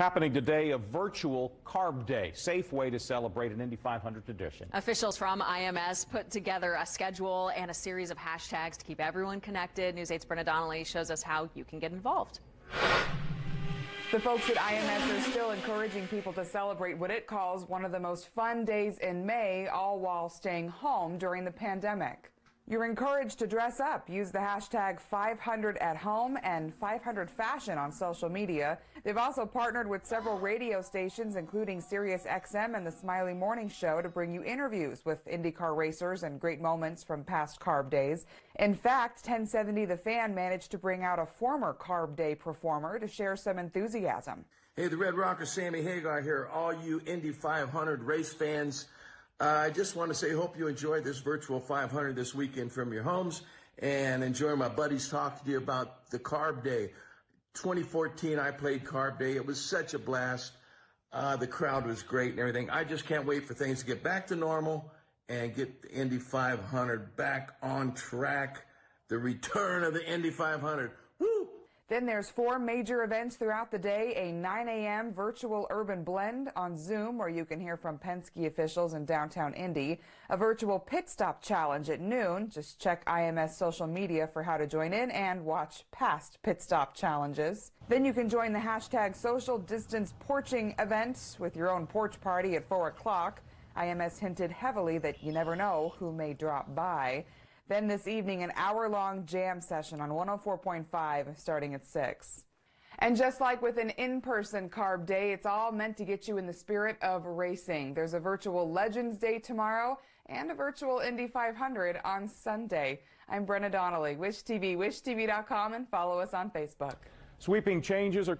Happening today, a virtual Carb Day, safe way to celebrate an Indy 500 tradition. Officials from IMS put together a schedule and a series of hashtags to keep everyone connected. News 8's Brenna Donnelly shows us how you can get involved. The folks at IMS are still encouraging people to celebrate what it calls one of the most fun days in May, all while staying home during the pandemic. You're encouraged to dress up. Use the hashtag 500 at home and 500 fashion on social media. They've also partnered with several radio stations, including Sirius XM and the Smiley Morning Show, to bring you interviews with IndyCar racers and great moments from past Carb days. In fact, 1070 The Fan managed to bring out a former Carb Day performer to share some enthusiasm. Hey, the Red Rocker Sammy Hagar here. All you Indy 500 race fans. I just want to say, hope you enjoyed this virtual 500 this weekend from your homes and enjoy my buddies talking to you about the Carb Day. 2014, I played Carb Day. It was such a blast. Uh, the crowd was great and everything. I just can't wait for things to get back to normal and get the Indy 500 back on track. The return of the Indy 500. Then there's four major events throughout the day. A 9 a.m. virtual urban blend on Zoom where you can hear from Penske officials in downtown Indy. A virtual pit stop challenge at noon. Just check IMS social media for how to join in and watch past pit stop challenges. Then you can join the hashtag social distance porching event with your own porch party at 4 o'clock. IMS hinted heavily that you never know who may drop by. Then this evening, an hour long jam session on 104.5 starting at 6. And just like with an in person carb day, it's all meant to get you in the spirit of racing. There's a virtual Legends Day tomorrow and a virtual Indy 500 on Sunday. I'm Brenna Donnelly, Wish TV, wishtv.com, and follow us on Facebook. Sweeping changes are